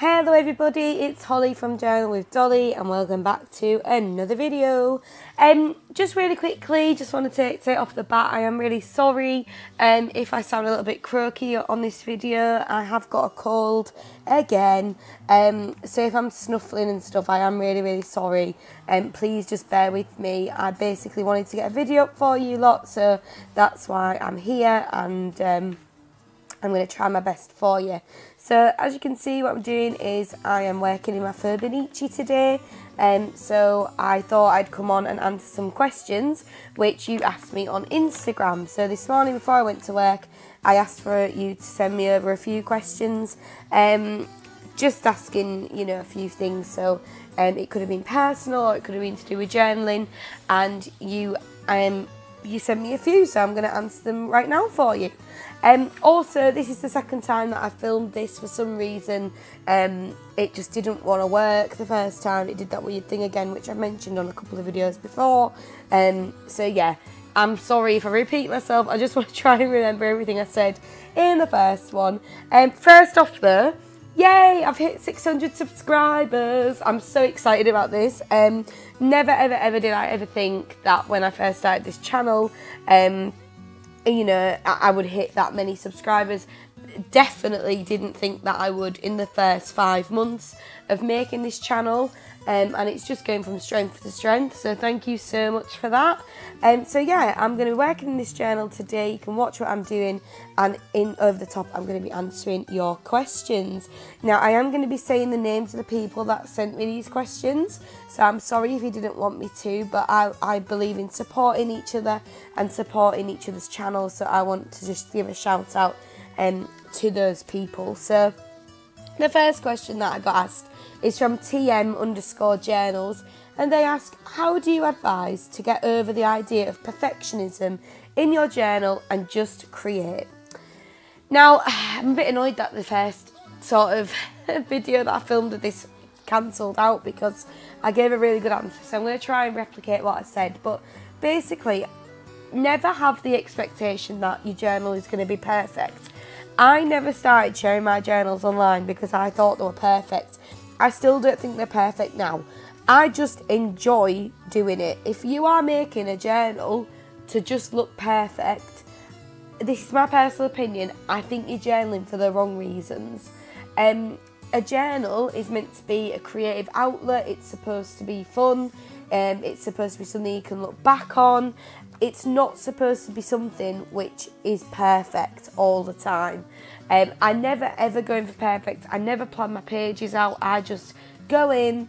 Hello everybody, it's Holly from Journal with Dolly and welcome back to another video. Um, just really quickly, just want to say off the bat, I am really sorry um, if I sound a little bit croaky on this video. I have got a cold again, um, so if I'm snuffling and stuff, I am really, really sorry. Um, please just bear with me. I basically wanted to get a video up for you lot, so that's why I'm here and um, I'm going to try my best for you. So as you can see what I'm doing is I am working in my Fauxbonichi today um, so I thought I'd come on and answer some questions which you asked me on Instagram. So this morning before I went to work I asked for you to send me over a few questions um, just asking you know a few things so um, it could have been personal or it could have been to do with journaling and you um, you sent me a few so I'm going to answer them right now for you. Um, also, this is the second time that I filmed this. For some reason, um, it just didn't want to work the first time. It did that weird thing again, which I've mentioned on a couple of videos before. Um, so yeah, I'm sorry if I repeat myself. I just want to try and remember everything I said in the first one. Um, first off though, yay, I've hit 600 subscribers. I'm so excited about this. Um, never, ever, ever did I ever think that when I first started this channel, um, you know, I would hit that many subscribers. Definitely didn't think that I would in the first five months of making this channel. Um, and it's just going from strength to strength. So thank you so much for that. Um, so yeah, I'm going to be working in this journal today. You can watch what I'm doing, and in over the top, I'm going to be answering your questions. Now, I am going to be saying the names of the people that sent me these questions. So I'm sorry if you didn't want me to, but I, I believe in supporting each other and supporting each other's channels. So I want to just give a shout out um, to those people. So the first question that I got asked is from TM underscore journals, and they ask, How do you advise to get over the idea of perfectionism in your journal and just create? Now, I'm a bit annoyed that the first sort of video that I filmed of this cancelled out because I gave a really good answer. So I'm going to try and replicate what I said. But basically, never have the expectation that your journal is going to be perfect. I never started sharing my journals online because I thought they were perfect. I still don't think they're perfect now. I just enjoy doing it. If you are making a journal to just look perfect, this is my personal opinion, I think you're journaling for the wrong reasons. Um, a journal is meant to be a creative outlet, it's supposed to be fun, um, it's supposed to be something you can look back on. It's not supposed to be something which is perfect all the time. Um, I never ever go in for perfect. I never plan my pages out. I just go in,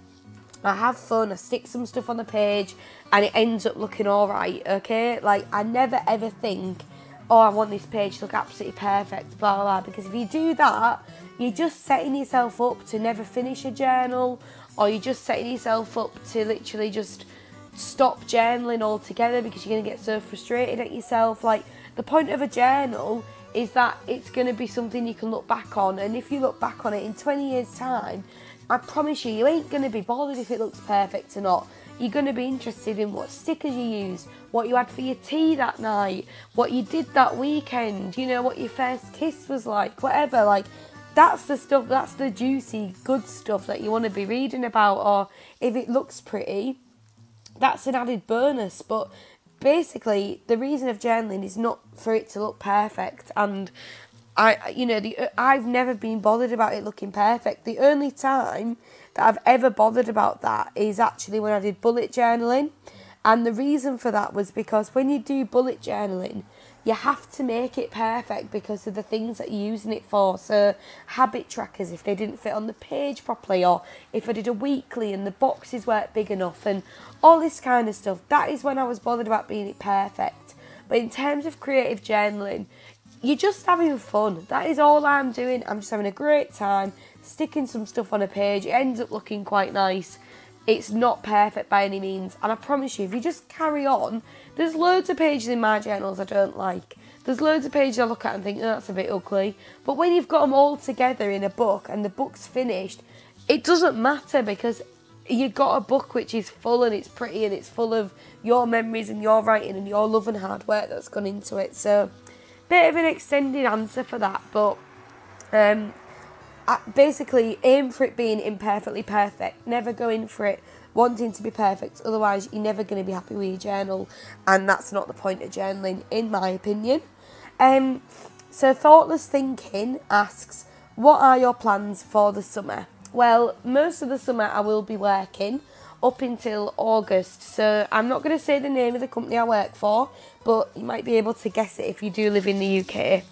I have fun, I stick some stuff on the page, and it ends up looking alright, okay? Like, I never ever think, oh, I want this page to look absolutely perfect, blah, blah, blah. Because if you do that, you're just setting yourself up to never finish a journal, or you're just setting yourself up to literally just stop journaling altogether because you're going to get so frustrated at yourself. Like, the point of a journal is that it's going to be something you can look back on. And if you look back on it in 20 years' time, I promise you, you ain't going to be bothered if it looks perfect or not. You're going to be interested in what stickers you used, what you had for your tea that night, what you did that weekend, you know, what your first kiss was like, whatever. Like, that's the stuff, that's the juicy, good stuff that you want to be reading about. Or if it looks pretty, that's an added bonus. But basically the reason of journaling is not for it to look perfect and I you know the I've never been bothered about it looking perfect. The only time that I've ever bothered about that is actually when I did bullet journaling. And the reason for that was because when you do bullet journaling, you have to make it perfect because of the things that you're using it for. So, habit trackers, if they didn't fit on the page properly, or if I did a weekly and the boxes weren't big enough, and all this kind of stuff, that is when I was bothered about being it perfect. But in terms of creative journaling, you're just having fun. That is all I'm doing. I'm just having a great time, sticking some stuff on a page. It ends up looking quite nice. It's not perfect by any means, and I promise you, if you just carry on, there's loads of pages in my journals I don't like. There's loads of pages I look at and think, oh, that's a bit ugly. But when you've got them all together in a book and the book's finished, it doesn't matter because you've got a book which is full and it's pretty and it's full of your memories and your writing and your love and hard work that's gone into it. So, bit of an extended answer for that, but um, basically aim for it being imperfectly perfect. Never go in for it wanting to be perfect. Otherwise, you're never going to be happy with your journal, and that's not the point of journaling, in my opinion. Um, so, Thoughtless Thinking asks, What are your plans for the summer? Well, most of the summer I will be working up until August. So I'm not going to say the name of the company I work for, but you might be able to guess it if you do live in the UK.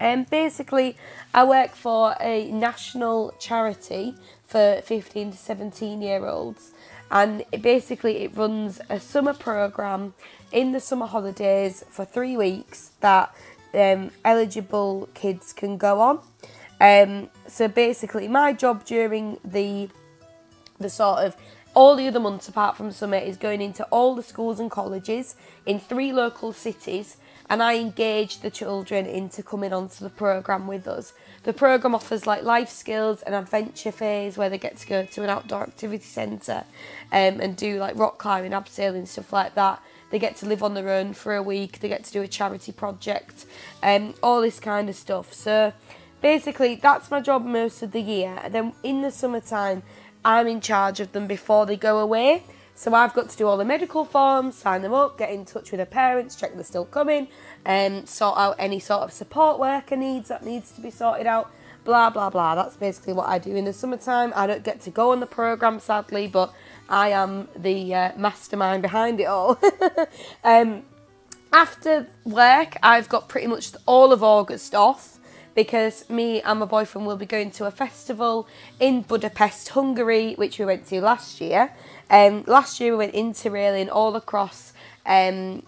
Um, basically, I work for a national charity for 15 to 17 year olds, and it basically it runs a summer program in the summer holidays for three weeks that um, eligible kids can go on. Um, so basically, my job during the the sort of all the other months apart from summer is going into all the schools and colleges in three local cities and I engage the children into coming onto the programme with us. The programme offers like life skills and adventure phase where they get to go to an outdoor activity centre um, and do like rock climbing, abseiling, stuff like that. They get to live on their own for a week, they get to do a charity project, um, all this kind of stuff. So basically, that's my job most of the year. And then in the summertime, I'm in charge of them before they go away. So I've got to do all the medical forms, sign them up, get in touch with their parents, check they're still coming, and um, sort out any sort of support worker needs that needs to be sorted out. Blah blah blah. That's basically what I do in the summertime. I don't get to go on the program sadly, but I am the uh, mastermind behind it all. um, after work, I've got pretty much all of August off because me and my boyfriend will be going to a festival in Budapest, Hungary, which we went to last year. Um, last year we went interrailing all across um,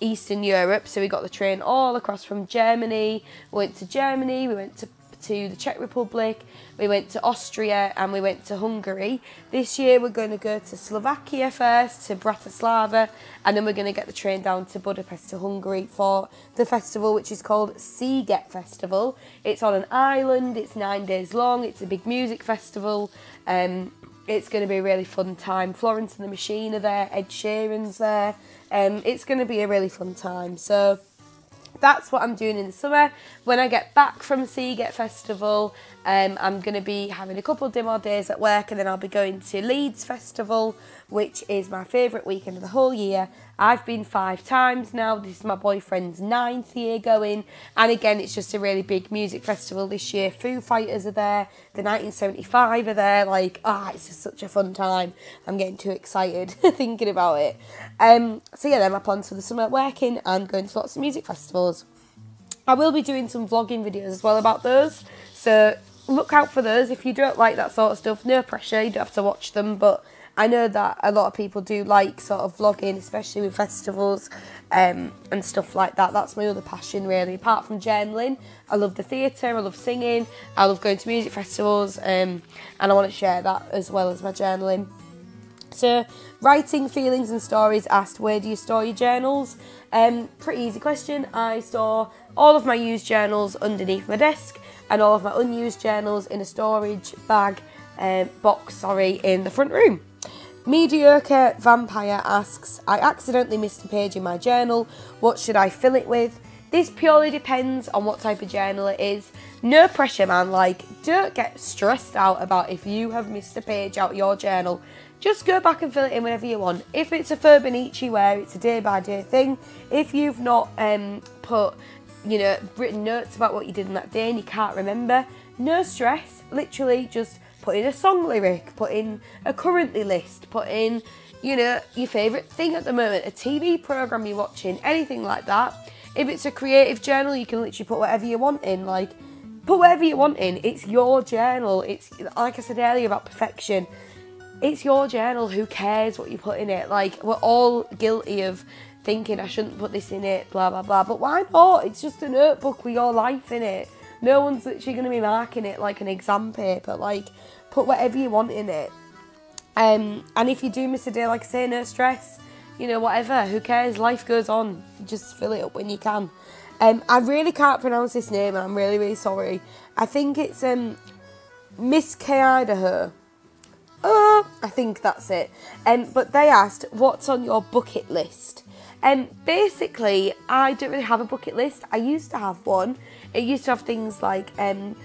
Eastern Europe, so we got the train all across from Germany. We went to Germany, we went to to the Czech Republic, we went to Austria, and we went to Hungary. This year we're going to go to Slovakia first, to Bratislava, and then we're going to get the train down to Budapest to Hungary for the festival, which is called Sziget Festival. It's on an island, it's nine days long, it's a big music festival. Um, it's going to be a really fun time. Florence and the Machine are there, Ed Sheeran's there. Um, it's going to be a really fun time. So that's what I'm doing in the summer. When I get back from Sziget Festival, um, I'm going to be having a couple of more days at work and then I'll be going to Leeds Festival, which is my favourite weekend of the whole year. I've been five times now. This is my boyfriend's ninth year going. And again, it's just a really big music festival this year. Foo Fighters are there. The 1975 are there. Like, ah, oh, it's just such a fun time. I'm getting too excited thinking about it. Um, so yeah, then my plans for the summer working and going to lots of music festivals. I will be doing some vlogging videos as well about those. So look out for those. If you don't like that sort of stuff, no pressure. You don't have to watch them, but I know that a lot of people do like sort of vlogging, especially with festivals um, and stuff like that. That's my other passion, really. Apart from journaling, I love the theatre, I love singing, I love going to music festivals, um, and I want to share that as well as my journaling. So, writing feelings and stories asked, where do you store your journals? Um, pretty easy question. I store all of my used journals underneath my desk and all of my unused journals in a storage bag um, box, sorry, in the front room. Mediocre Vampire asks, I accidentally missed a page in my journal. What should I fill it with? This purely depends on what type of journal it is. No pressure, man. Like, don't get stressed out about if you have missed a page out your journal. Just go back and fill it in whenever you want. If it's a Fauxbonichi where it's a day by day thing, if you've not um, put, you know, written notes about what you did in that day and you can't remember, no stress. Literally, just put in a song lyric, put in a currently list, put in, you know, your favourite thing at the moment, a TV programme you're watching, anything like that. If it's a creative journal, you can literally put whatever you want in, like, put whatever you want in. It's your journal. It's, like I said earlier about perfection, it's your journal. Who cares what you put in it? Like, we're all guilty of thinking I shouldn't put this in it, blah, blah, blah. But why not? It's just a notebook with your life in it. No one's literally going to be marking it like an exam paper. Like, put whatever you want in it. Um, and if you do miss a day, like I say, no stress. You know, whatever. Who cares? Life goes on. Just fill it up when you can. Um, I really can't pronounce this name, and I'm really, really sorry. I think it's um, Miss K Idaho. Uh, I think that's it. Um, but they asked, "What's on your bucket list?" And um, basically, I don't really have a bucket list. I used to have one. It used to have things like um,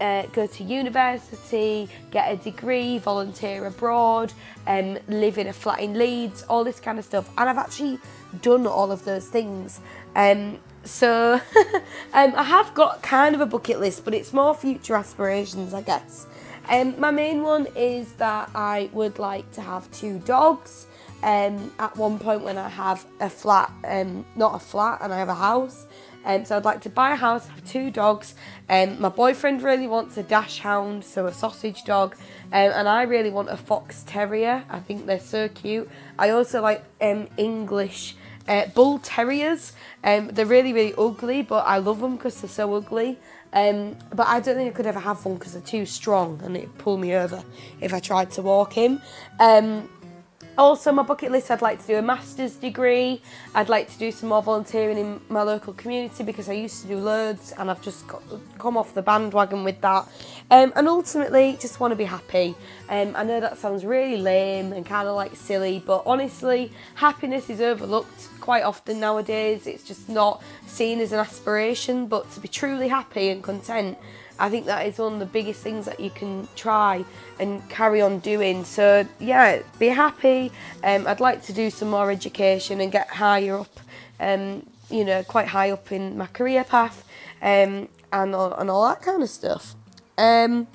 uh, go to university, get a degree, volunteer abroad, um, live in a flat in Leeds, all this kind of stuff. And I've actually done all of those things. Um, so um, I have got kind of a bucket list, but it's more future aspirations, I guess. Um, my main one is that I would like to have two dogs. Um, at one point when I have a flat, um, not a flat, and I have a house. Um, so I'd like to buy a house, have two dogs. Um, my boyfriend really wants a dachshund, so a sausage dog, um, and I really want a fox terrier. I think they're so cute. I also like um, English uh, bull terriers. Um, they're really really ugly, but I love them because they're so ugly. Um, but I don't think I could ever have one because they're too strong and it'd pull me over if I tried to walk him. Um, also, my bucket list, I'd like to do a master's degree. I'd like to do some more volunteering in my local community because I used to do loads and I've just got, come off the bandwagon with that. Um, and ultimately, just want to be happy. Um, I know that sounds really lame and kind of like silly, but honestly, happiness is overlooked quite often nowadays. It's just not seen as an aspiration, but to be truly happy and content I think that is one of the biggest things that you can try and carry on doing. So yeah, be happy. Um, I'd like to do some more education and get higher up, um, you know, quite high up in my career path, um, and all, and all that kind of stuff. Um,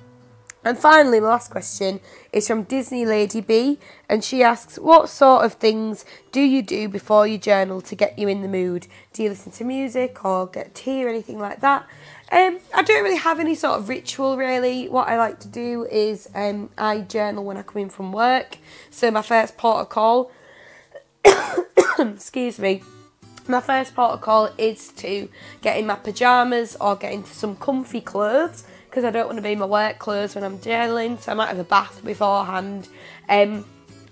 and finally, my last question is from Disney Lady B, and she asks, What sort of things do you do before you journal to get you in the mood? Do you listen to music or get tea or anything like that? Um, I don't really have any sort of ritual really. What I like to do is um, I journal when I come in from work. So my first protocol, excuse me, my first protocol is to get in my pyjamas or get into some comfy clothes because I don't want to be in my work clothes when I'm journaling. So I might have a bath beforehand. Um,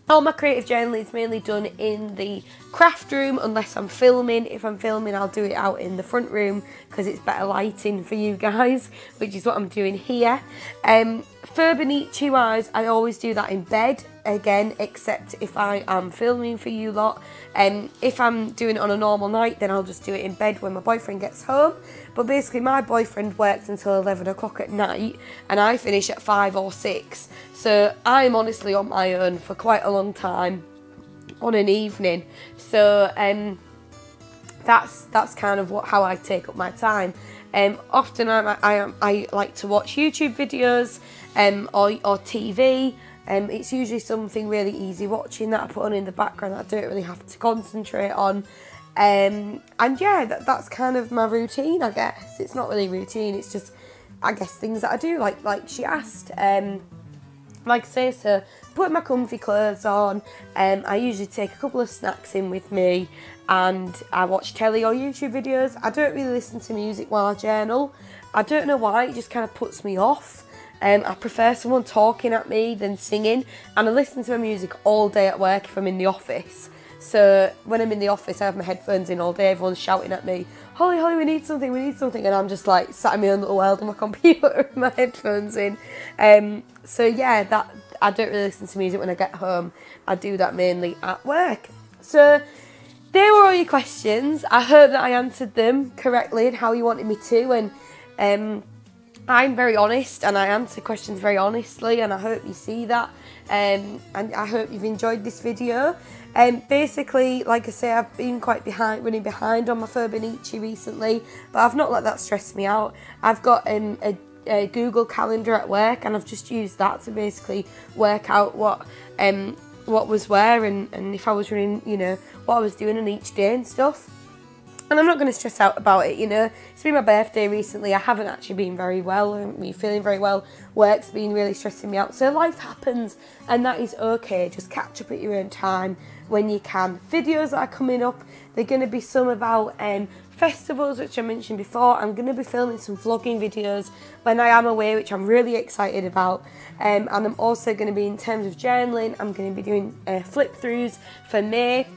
all my creative journaling is mainly done in the craft room unless I'm filming. If I'm filming, I'll do it out in the front room because it's better lighting for you guys, which is what I'm doing here. Um, Fauxbonichi wise, I always do that in bed again, except if I am filming for you lot. Um, if I'm doing it on a normal night, then I'll just do it in bed when my boyfriend gets home. But basically, my boyfriend works until 11 o'clock at night, and I finish at 5 or 6. So I'm honestly on my own for quite a long time on an evening. So um, that's that's kind of what how I take up my time. Um, often I, I, I like to watch YouTube videos um, or, or TV. Um, it's usually something really easy watching that I put on in the background that I don't really have to concentrate on. Um, and yeah, that, that's kind of my routine, I guess. It's not really routine, it's just, I guess, things that I do, like like she asked. Um, like I say, so put my comfy clothes on. Um, I usually take a couple of snacks in with me and I watch telly or YouTube videos. I don't really listen to music while I journal. I don't know why, it just kind of puts me off. Um, I prefer someone talking at me than singing, and I listen to my music all day at work if I'm in the office. So when I'm in the office, I have my headphones in all day. Everyone's shouting at me, "Holly, Holly, we need something, we need something," and I'm just like sat in my own little world on my computer with my headphones in. Um, so yeah, that I don't really listen to music when I get home. I do that mainly at work. So there were all your questions. I hope that I answered them correctly and how you wanted me to. And um, I'm very honest and I answer questions very honestly, and I hope you see that. Um, and I hope you've enjoyed this video. Um, basically, like I say, I've been quite behind, running behind on my Fauxbonichi recently, but I've not let that stress me out. I've got um, a, a, Google Calendar at work, and I've just used that to basically work out what um, what was where and, and if I was running, you know, what I was doing on each day and stuff. And I'm not going to stress out about it, you know. It's been my birthday recently. I haven't actually been very well. I haven't been feeling very well. Work's been really stressing me out. So life happens and that is okay. Just catch up at your own time when you can. Videos that are coming up, they're going to be some about um, festivals, which I mentioned before. I'm going to be filming some vlogging videos when I am away, which I'm really excited about. Um, and I'm also going to be, in terms of journaling, I'm going to be doing uh, flip throughs for May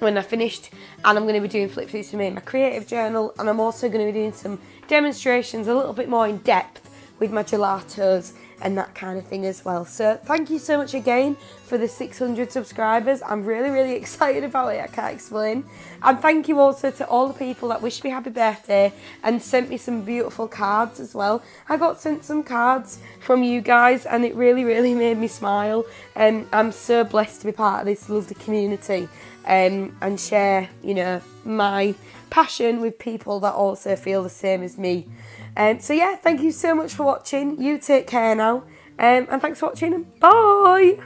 when I finished and I'm going to be doing flip throughs for me in my creative journal and I'm also going to be doing some demonstrations a little bit more in depth with my gelatos and that kind of thing as well. So thank you so much again for the 600 subscribers. I'm really, really excited about it. I can't explain. And thank you also to all the people that wished me happy birthday and sent me some beautiful cards as well. I got sent some cards from you guys and it really, really made me smile. And um, I'm so blessed to be part of this lovely community um, and share, you know, my passion with people that also feel the same as me. Um, so yeah, thank you so much for watching. You take care now. Um, and thanks for watching bye!